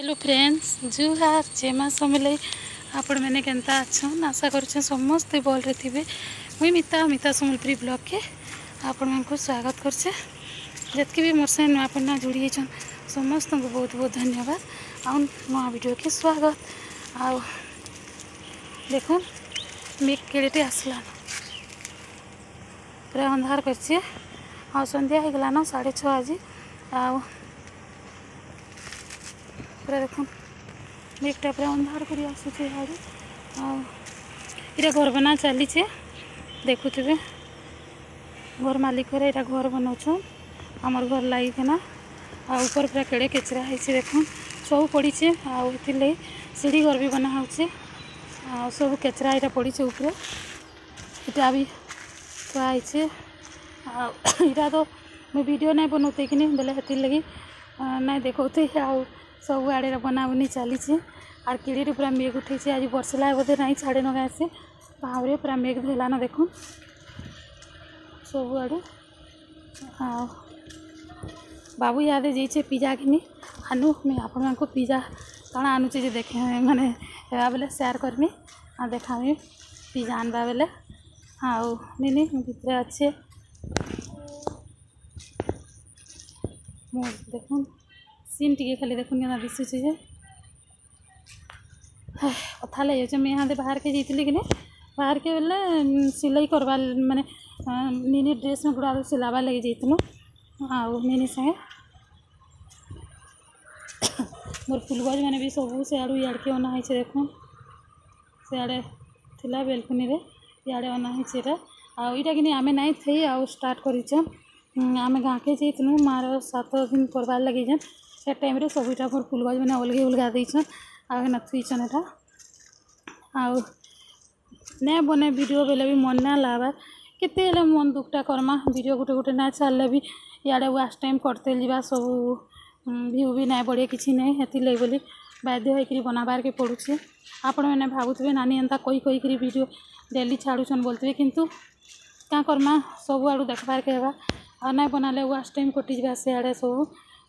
hello friends जुहार जेमा मा आपने आपण मैंने केन्ता आशा कर समस्ते भल्रे थे मुई मिता मिता समलपुरी ब्लग के आपण मैं स्वागत करछे जितकी भी मोर सा नुआपना जोड़ी होन समस्त बहुत बहुत धन्यवाद आ नुआ भिड के स्वागत आ देख मेघ केड़ेटे आसलान पूरा अंधार कर हाँ, सन्ध्या साढ़े छः आज आ टापरा देख बेग टापरा अंधार कर घर बना चलीचे देखु घर मालिक रहा घर बनाऊ आमर घर लगे ना आर पूरा कैड़े केचरा है देख सब पड़चे आगे सीढ़ी घर भी बना आ सब केचरा यहाँ पड़चे ऊपर इटा भी थे आटा तो मुझे भिड नहीं बनाऊ कि बोले हेर लगी ना देखा आ ସବୁଆଡ଼େ ବନାବନି ଚାଲିଛି ଆର୍ କିଡ଼ିରେ ପୁରା ମେଘ ଉଠେଇଛି ଆଜି ବର୍ଷିଲା ବୋଧେ ନାଇଁ ଛାଡ଼େ ନଗା ଆସେ ଭାବରେ ପୁରା ମେଘ ହେଲାନ ଦେଖୁନ୍ ସବୁଆଡ଼େ ଆଉ ବାବୁ ଇହାଦେ ଯାଇଛେ ପିଜା କିନି ଆନୁ ମୁଇଁ ଆପଣମାନଙ୍କୁ ପିଜା କାଣା ଆନୁଛେ ଯେ ଦେଖେ ମାନେ ହେବା ବେଲେ ସେୟାର କରମି ଆଉ ଦେଖାମି ପିଜା ଆନବା ବେଲେ ଆଉ ନିନି ଭିତରେ ଅଛେ ମୁଁ ଦେଖୁନ୍ सीन टी खाली देखनी क्या दिशुचे कथा लगे मुझे हाँ बाहर के जाइली कि बाहर के बोले सिलई करवा मानने निनी ड्रेस में गुड़ा सिलवा लगे जाइल आनी सागे मोर फुल गज मैंने भी सब सियाड़ू इड़के अनाई देख सियाड़े थी बेलकुनि इड़े अनाई आईटा कि आम नाई थे आउ स्टार्ट करें गाँ के जाइल मार सात दिन करवा लगे ସେ ଟାଇମ୍ରେ ସବୁଟା ମୋର ଫୁଲ ଗଛ ମାନେ ଅଲଗା ଅଲଗା ଦେଇଛନ୍ ଆଉ ହେନା ଥୁଇଛନ୍ ଏଟା ଆଉ ନାଇଁ ବନେ ଭିଡ଼ିଓ ବେଲେ ବି ମନ୍ ନା ଲାଗ୍ବାର୍ କେତେ ହେଲେ ମନ୍ ଦୁଃଖଟା କର୍ମା ଭିଡ଼ିଓ ଗୋଟେ ଗୋଟେ ନା ଛାଡ଼ିଲେ ବି ଇଆଡ଼େ ୱାଚ୍ ଟାଇମ୍ କଟ୍ତେ ଯିବା ସବୁ ଭିୟୁ ବି ନାଇଁ ବଢ଼ିଆ କିଛି ନାଇଁ ହେଥିର୍ଲାଗି ବୋଲି ବାଧ୍ୟ ହେଇକିରି ବନାବାର୍କେ ପଡ଼ୁଛେ ଆପଣମାନେ ଭାବୁଥିବେ ନାନୀ ଏନ୍ତା କହି କହିକିରି ଭିଡ଼ିଓ ଡେଲି ଛାଡ଼ୁଛନ୍ ବୋଲୁଥିବେ କିନ୍ତୁ କାଁ କର୍ମା ସବୁଆଡ଼ୁ ଦେଖ୍ବାର୍କେ ହେବା ଆଉ ନାଇଁ ବନାଲେ ୱାଚ୍ ଟାଇମ୍ କଟିଯିବା ସିଆଡ଼େ ସବୁ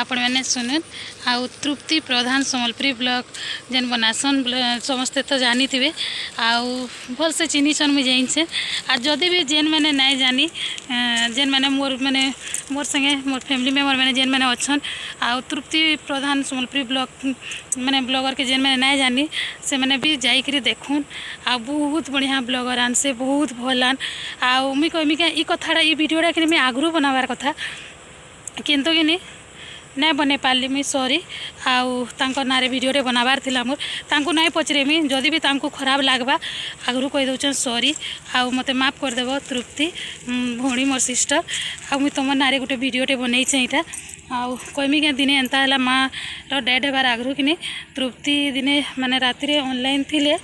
ଆପଣମାନେ ଶୁଣୁନ୍ ଆଉ ତୃପ୍ତି ପ୍ରଧାନ ସମ୍ବଲପୁରୀ ବ୍ଲଗ୍ ଯେନ୍ ବନାସନ୍ ସମସ୍ତେ ତ ଜାଣିଥିବେ ଆଉ ଭଲସେ ଚିହ୍ନିଛନ୍ ମୁଇଁ ଜାଣିଛେ ଆର୍ ଯଦି ବି ଯେନ୍ମାନେ ନାଇଁ ଜାନି ଯେନ୍ମାନେ ମୋର ମାନେ ମୋର ସାଙ୍ଗେ ମୋର ଫ୍ୟାମିଲି ମେମ୍ବର୍ମାନେ ଯେନ୍ମାନେ ଅଛନ୍ ଆଉ ତୃପ୍ତି ପ୍ରଧାନ ସମ୍ବଲପୁରୀ ବ୍ଲଗ୍ ମାନେ ବ୍ଲଗର୍କେ ଯେନ୍ମାନେ ନାଇଁ ଜାନି ସେମାନେ ବି ଯାଇକିରି ଦେଖୁନ୍ ଆଉ ବହୁତ ବଢ଼ିଆ ବ୍ଲଗର୍ ଆନ୍ ସେ ବହୁତ ଭଲ୍ ଆନ୍ ଆଉ ମୁଇଁ କହିମି କାଁ ଇ କଥାଟା ଇ ଭିଡ଼ିଓଟା କିନି ମୁଇଁ ଆଗରୁ ବନାବାର୍ କଥା କିନ୍ତୁ କିନି ना बना पारिमि सरी मोर तांको नै भिडियोटे बनाबारा मै पचरेमि जिख लाग आगरू क सरी आउँ मते माफ देबो तृप्ति भौनी म सिस्टर आउँ त के दिने एंता हला मा र डेड हबार आग्रह किने तृप्ति माने म अनलाइन थिए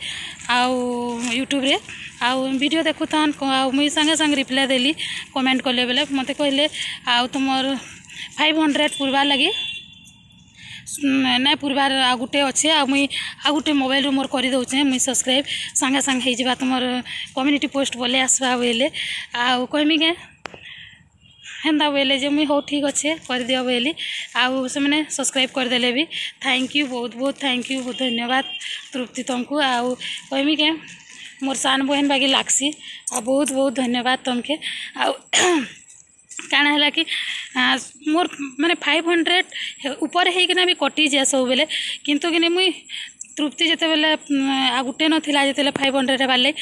आउट्युब्रे आउ भिडियो देखुथन संगे संगे रिप्लाई देली कमेन्ट करले बेले मते कहले त म फाइव हंड्रेड पूर्वार लगे ନାଇଁ ପୁରବାର ଆଉ ଗୋଟେ ଅଛେ ଆଉ ମୁଇଁ ଆଉ ଗୋଟେ ମୋବାଇଲରୁ ମୋର କରିଦେଉଛେ ମୁଇଁ ସବସ୍କ୍ରାଇବ୍ ସାଙ୍ଗେ ସାଙ୍ଗେ ହେଇଯିବା ତୁମର କମ୍ୟୁନିଟି ପୋଷ୍ଟ ବୋଲେ ଆସବା ବୋଇଲେ ଆଉ କହିମି କେଁ ହେନ୍ତା ବୋଇଲେ ଯେ ମୁଇଁ ହଉ ଠିକ୍ ଅଛେ କରିଦିଅ ବୋଇଲି ଆଉ ସେମାନେ ସବସ୍କ୍ରାଇବ୍ କରିଦେଲେ ବି ଥ୍ୟାଙ୍କ ୟୁ ବହୁତ ବହୁତ ଥ୍ୟାଙ୍କ ୟୁ ବହୁତ ଧନ୍ୟବାଦ ତୃପ୍ତି ତମକୁ ଆଉ କହିମି କେଁ ମୋର ସାନ ବହେନ ବାଗି ଲାଗ୍ସି ଆଉ ବହୁତ ବହୁତ ଧନ୍ୟବାଦ ତମକେ ଆଉ कण है कि मोर मैंने फाइव हंड्रेड उपर होना भी कटि जाए सब बेले कि मुई तृप्ति जिते बेले गोटे ना जिते फाइव हंड्रेड बाले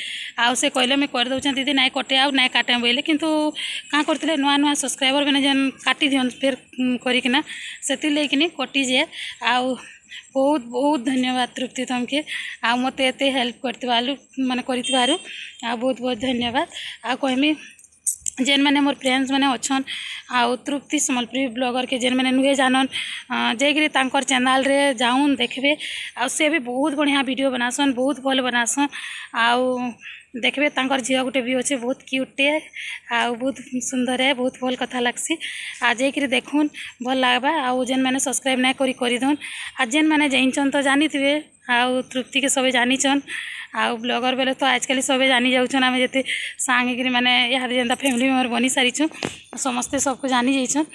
आउे कहले मुझे करदे दीदी ना कटे आई काटे बोले कि क्या करते नुआ नुआ सब्सक्राइबर मैंने जेन काटि दिं फिर करना से लेकिन कटि जाए आ बहुत बहुत धन्यवाद तृप्ति तुमके आ मत हेल्प कर मान कर बहुत बहुत धन्यवाद आ कहमी जेनମାନେ ମୋର ଫ୍ରେଣ୍ଡସ୍ମାନେ ଅଛନ୍ ଆଉ ତୃପ୍ତି ସମ୍ବଲପୁରୀ ବ୍ଲଗର୍କେ ଯେନ୍ମାନେ ନୁହେଁ ଜାନନ୍ ଯାଇକିରି ତାଙ୍କର ଚ୍ୟାନେଲ୍ରେ ଯାଉନ୍ ଦେଖ୍ବେ ଆଉ ସେ ବି ବହୁତ ବଢ଼ିଆ ଭିଡ଼ିଓ ବନାସନ୍ ବହୁତ ଭଲ ବନାସନ୍ ଆଉ ଦେଖ୍ବେ ତାଙ୍କର ଝିଅ ଗୋଟେ ବି ଅଛେ ବହୁତ କ୍ୟୁଟ୍ଟେ ଆଉ ବହୁତ ସୁନ୍ଦର ହେ ବହୁତ ଭଲ କଥା ଲାଗ୍ସି ଆଉ ଯାଇକିରି ଦେଖୁନ୍ ଭଲ ଲାଗ୍ବା ଆଉ ଯେନ୍ମାନେ ସବସ୍କ୍ରାଇବ୍ ନାଇଁ କରି କରିଦଉନ୍ ଆଉ ଯେନ୍ମାନେ ଜାଣିଛନ୍ ତ ଜାନିଥିବେ ଆଉ ତୃପ୍ତିକେ ସବେ ଜାନିଛନ୍ ଆଉ ବ୍ଲଗର୍ ବେଲେ ତ ଆଜିକାଲି ସବେ ଜାଣି ଯାଉଛନ୍ ଆମେ ଯେତେ ସାଙ୍ଗ ହେଇକିରି ମାନେ ଇହାଦେ ଯେନ୍ତା ଫ୍ୟାମିଲି ମେମ୍ବର ବନି ସାରିଛୁଁ ସମସ୍ତେ ସବକୁ ଜାଣି ଯାଇଛନ୍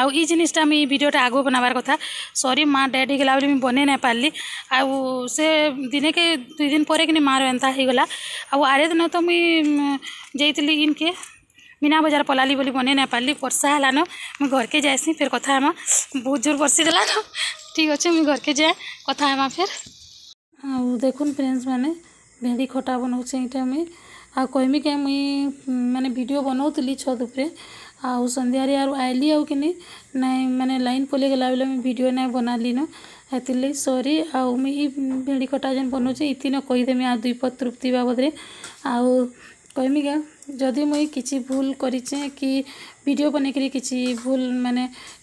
ଆଉ ଇ ଜିନିଷଟା ମୁଇଁ ଭିଡ଼ିଓଟା ଆଗକୁ ବନାବାର କଥା ସରି ମା' ଡେଡ୍ ହେଇଗଲା ବୋଲି ମୁଇଁ ବନେଇ ନାଇଁ ପାରିଲି ଆଉ ସେ ଦିନେକେ ଦୁଇ ଦିନ ପରେ କିନି ମା'ର ଏନ୍ତା ହେଇଗଲା ଆଉ ଆରେ ଦିନ ତ ମୁଇଁ ଯାଇଥିଲି ଇନ୍କେ ମିନା ବଜାର ପଲାଲି ବୋଲି ବନେଇ ନାଇଁ ପାରିଲି ବର୍ଷା ହେଲାନ ମୁଇଁ ଘରକେ ଯାଏସି ଫେର୍ କଥା ହେମା ବହୁତ ଜୋର ବର୍ଷି ଦେଲାନ ଠିକ୍ ଅଛେ ମୁଇଁ ଘରକେ ଯାଏ କଥା ହେମା ଫେର୍ ଆଉ ଦେଖୁନ୍ ଫ୍ରେଣ୍ଡସ୍ମାନେ ଭେଣ୍ଡି ଖଟା ବନଉଛେ ଏଇଟା ମୁଇଁ ଆଉ କହିମି କାଏଁ ମୁଇଁ ମାନେ ଭିଡ଼ିଓ ବନଉଥିଲି ଛତ୍ ଉପରେ ଆଉ ସନ୍ଧ୍ୟାରେ ଆରୁ ଆଇଲି ଆଉ କିନି ନାଇଁ ମାନେ ଲାଇନ୍ ପଲେଇଗଲା ବେଲେ ମୁଇଁ ଭିଡ଼ିଓ ନାଇଁ ବନାଲିନ ହେଥିର୍ଲାଗି ସରି ଆଉ ମୁଇଁ ଇ ଭେଣ୍ଡି ଖଟା ଯେନ୍ ବନଉଛେ ଇଥିନ କହିଦେମି ଆଉ ଦୁଇ ପତ୍ ତୃପ୍ତି ବାବଦରେ ଆଉ কমি গা যদি মুই কিছু ভুল করিছে কি ভিডিও বনাইকি কিছু ভুল মানে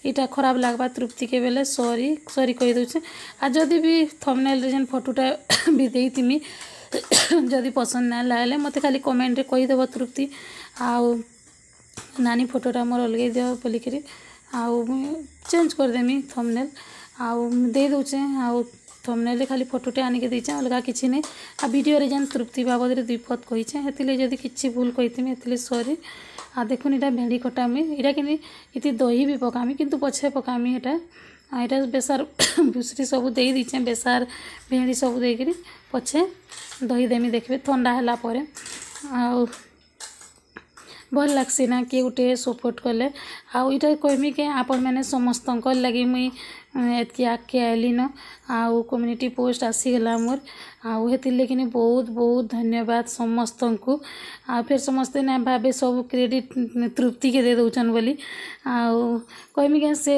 এটা খারাপ লাগবা তৃপ্তিকে বেলে সরি সরি কই দেছে আর যদি বি থমনেল যেন ফটোটা বি দেইতিমি যদি পছন্দ না লাগলে মতো খালি কই দেব তৃপ্তি আউ নানি ফটোটা মোর অলগাই দেব বলিকি আউ চেঞ্জ করে দেমি থমনেল আউ দেই দেছে আউ থমনেলে ଖାଲି ଫଟୋଟେ ଆଣିକି ଦେଇଛେଁ ଅଲଗା କିଛି ନାଇଁ ଆଉ ଭିଡ଼ିଓରେ ଯେନ୍ ତୃପ୍ତି ବାବଦରେ ଦୁଇ ପଦ କହିଛେଁ ହେଥିର୍ଲାଗି ଯଦି କିଛି ଭୁଲ କହିଥିମି ହେଥିର୍ଲାଗି ସରି ଆଉ ଦେଖୁନ୍ ଇଟା ଭେଣ୍ଡି କଟାମି ଇଟା କିନି ଇତି ଦହି ବି ପକାମି କିନ୍ତୁ ପଛେ ପକାମି ଇଟା ଆଉ ଇଟା ବେସାର ଭୁଷୁରି ସବୁ ଦେଇ ଦେଇଛେଁ ବେସାର ଭେଣ୍ଡି ସବୁ ଦେଇକିରି ପଛେ ଦହି ଦେମି ଦେଖିବେ ଥଣ୍ଡା ହେଲା ପରେ ଆଉ ଭଲ୍ ଲାଗ୍ସି ନା କିଏ ଗୁଟେ ସପୋର୍ଟ କଲେ ଆଉ ଇଟା କହିମି କି ଆପଣମାନେ ସମସ୍ତଙ୍କର୍ ଲାଗି ମୁଇଁ ଏତ୍କି ଆଗ୍କେ ଆଏଲିନ ଆଉ କମ୍ୟୁନିଟି ପୋଷ୍ଟ୍ ଆସିଗଲା ମୋର୍ ଆଉ ହେଥିର୍ଲାଗିନି ବହୁତ୍ ବହୁତ୍ ଧନ୍ୟବାଦ୍ ସମସ୍ତଙ୍କୁ ଆଉ ଫେର୍ ସମସ୍ତେ ନାଇଁ ଭାବେ ସବୁ କ୍ରେଡ଼ିଟ୍ ତୃପ୍ତିକେ ଦେଇ ଦଉଛନ୍ ବୋଲି ଆଉ କହିମି କେଁ ସେ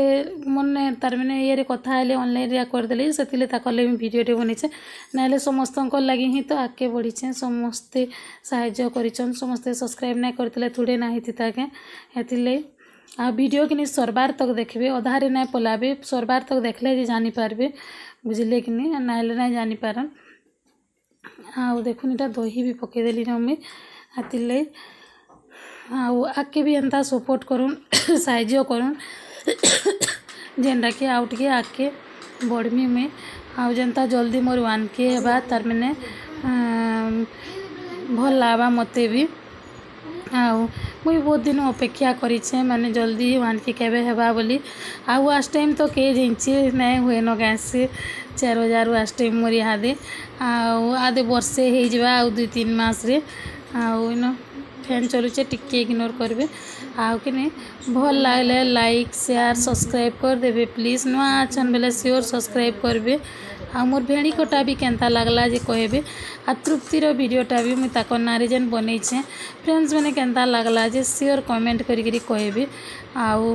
ମନେ ତାର୍ ମାନେ ଇଏରେ କଥା ହେଲେ ଅନ୍ଲାଇନ୍ରେ କରିଦେଲି ସେଥିର୍ଲାଗି ତାକର୍ ଲାଗି ମୁଇଁ ଭିଡ଼ିଓଟେ ବନେଇଛେ ନାଇଁହେଲେ ସମସ୍ତଙ୍କର୍ ଲାଗି ହିଁ ତ ଆଗ୍କେ ବଢ଼ିଛେଁ ସମସ୍ତେ ସାହାଯ୍ୟ କରିଛନ୍ ସମସ୍ତେ ସବ୍ସ୍କ୍ରାଇବ୍ ନାଇଁ କରିଥିଲେ जोड़े ना होगा ये आ वीडियो कि सरबार तक देखे अधारे ना पला भी सरबार तक देखले जी जानी पार्बे बुझे कि नहीं ना जानी पार आखन या दही भी पकईदे मम्मी हाथी लगे आगे भी एंता सपोर्ट करूँ साइज करूँ जेनटा कि आउट टे आगे बढ़मी मुई आ जल्दी मोर वन के तार मैंने भल लगा मत भी ଆଉ ମୁଇଁ ବହୁତ ଦିନୁ ଅପେକ୍ଷା କରିଛେଁ ମାନେ ଜଲ୍ଦି ୱାନ୍କେ କେବେ ହେବା ବୋଲି ଆଉ ୱାଚ୍ ଟାଇମ୍ ତ କେ ଜାନିଛେ ନାଇଁ ହୁଏନ କାଏଁସି ଚାର୍ ହଜାର୍ ୱାଚ୍ ଟାଇମ୍ ମୋର ଇହାଦେ ଆଉ ଆଦେ ବର୍ଷେ ହେଇଯିବା ଆଉ ଦୁଇ ତିନି ମାସରେ ଆଉ ଇନ ଫ୍ୟାନ୍ ଚଲୁଛେ ଟିକେ ଇଗ୍ନୋର୍ କରିବେ ଆଉ କି ନାଇଁ ଭଲ୍ ଲାଗ୍ଲେ ଲାଇକ୍ ସେୟାର୍ ସବସ୍କ୍ରାଇବ୍ କରିଦେବେ ପ୍ଲିଜ୍ ନୂଆ ଅଛନ୍ ବେଲେ ସିଓର୍ ସବସ୍କ୍ରାଇବ୍ କରିବେ ଆଉ ମୋର ଭେଣିକଟା ବି କେନ୍ତା ଲାଗ୍ଲା ଯେ କହିବେ ଆଉ ତୃପ୍ତିର ଭିଡ଼ିଓଟା ବି ମୁଇଁ ତାକର୍ ନାଁରେ ଯେନ୍ ବନେଇଛେଁ ଫ୍ରେଣ୍ଡସ୍ମାନେ କେନ୍ତା ଲାଗ୍ଲା ଯେ ସିଓର୍ କମେଣ୍ଟ କରିକିରି କହିବେ ଆଉ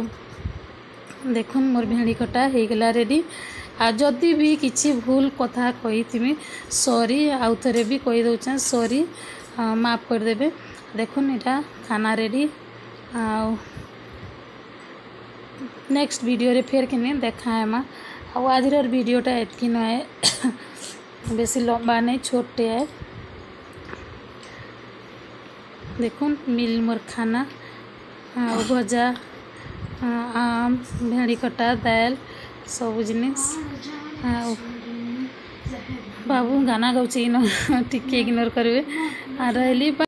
ଦେଖୁନ୍ ମୋର ଭେଣିକଟା ହେଇଗଲା ରେଡ଼ି ଆଉ ଯଦି ବି କିଛି ଭୁଲ କଥା କହିଥିମି ସରି ଆଉ ଥରେ ବି କହିଦେଉଛେଁ ସରି ମାଫ କରିଦେବେ ଦେଖୁନ୍ ଏଇଟା ଖାନା ରେଡ଼ି ଆଉ ନେକ୍ସଟ ଭିଡ଼ିଓରେ ଫେର୍ କିନି ଦେଖା ହେମା आज भिडटा एत की नए बस लम्बा नहीं छोटे देख मिल मोर खाना हाँ, भजा हाँ, आम भेड़ी कटा दाल सब जिन हाँ, बाबू गाना गाँव टी इग्नोर करेंगे रही